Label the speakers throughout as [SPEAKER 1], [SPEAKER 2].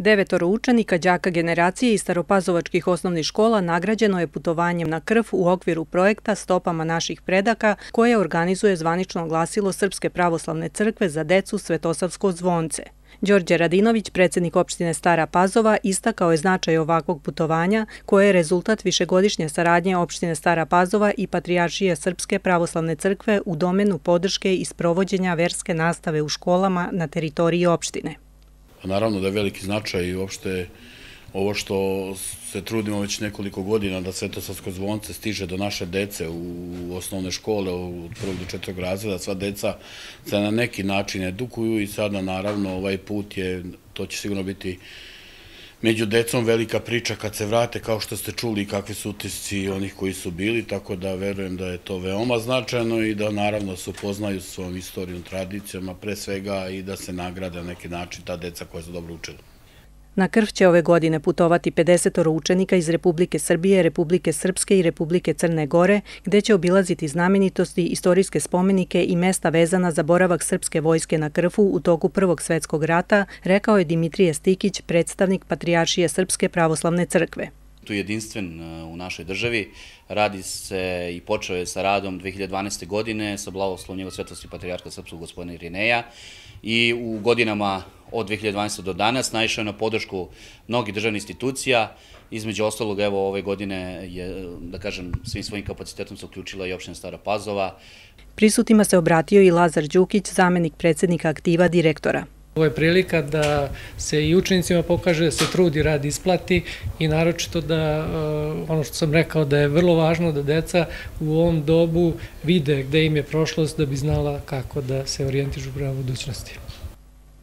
[SPEAKER 1] Devetoro učenika đaka generacije iz staropazovačkih osnovnih škola nagrađeno je putovanjem na krv u okviru projekta Stopama naših predaka koje organizuje zvanično glasilo Srpske pravoslavne crkve za decu Svetosavsko zvonce. Đorđe Radinović, predsednik opštine Stara Pazova, istakao je značaj ovakvog putovanja koje je rezultat višegodišnje saradnje opštine Stara Pazova i Patrijaršije Srpske pravoslavne crkve u domenu podrške i sprovođenja verske nastave u školama na teritoriji opštine.
[SPEAKER 2] Naravno da je veliki značaj i uopšte ovo što se trudimo već nekoliko godina da Svetosavsko zvonce stiže do naše dece u osnovne škole od prvog do četvrog razreda, sva deca se na neki način edukuju i sada naravno ovaj put je, to će sigurno biti među decom velika priča kad se vrate, kao što ste čuli kakvi su utisci onih koji su bili, tako da verujem da je to veoma značajno i da naravno se upoznaju svojom istorijom, tradicijama, pre svega i da se nagrade na neki način ta deca koja su dobro učila.
[SPEAKER 1] Na krv će ove godine putovati 50 učenika iz Republike Srbije, Republike Srpske i Republike Crne Gore, gde će obilaziti znamenitosti, istorijske spomenike i mesta vezana za boravak srpske vojske na krfu u toku Prvog svetskog rata, rekao je Dimitrije Stikić, predstavnik Patrijaršije Srpske pravoslavne crkve
[SPEAKER 3] tu jedinstven uh, u našoj državi. Radi se i počeo je sa radom 2012. godine sa blagoslovom njegov svetosti patrijarka srpskog gospodina Irineja i u godinama od 2012. do danas naišao je na podršku mnogih državnih institucija, između ostalog evo ove godine je, da kažem, svim svojim kapacitetom se uključila i opština Stara Pazova.
[SPEAKER 1] Prisutima se obratio i Lazar Đukić, zamenik predsednika aktiva direktora.
[SPEAKER 4] Ovo je prilika da se i učenicima pokaže da se trudi rad isplati i naročito da, uh, ono što sam rekao, da je vrlo važno da deca u ovom dobu vide gde im je prošlost da bi znala kako da se orijentižu prema budućnosti.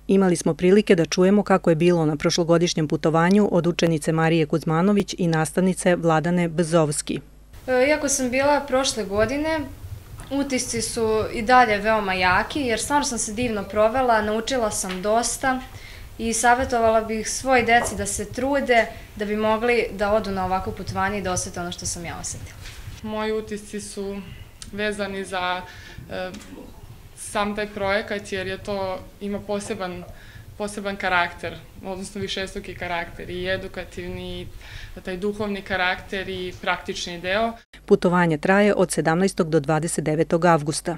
[SPEAKER 1] Imali smo prilike da čujemo kako je bilo na prošlogodišnjem putovanju od učenice Marije Kuzmanović i nastavnice Vladane Bzovski.
[SPEAKER 5] E, iako sam bila prošle godine, utisci su i dalje veoma jaki, jer stvarno sam se divno provela, naučila sam dosta i savjetovala bih svoj deci da se trude da bi mogli da odu na ovako putovanje i da osete ono što sam ja osetila.
[SPEAKER 6] Moji utisci su vezani za e, sam taj projekat jer je to ima poseban poseban karakter, odnosno višestoki karakter i edukativni, i taj duhovni karakter i praktični deo.
[SPEAKER 1] Putovanje traje od 17. do 29. avgusta.